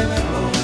spremerlo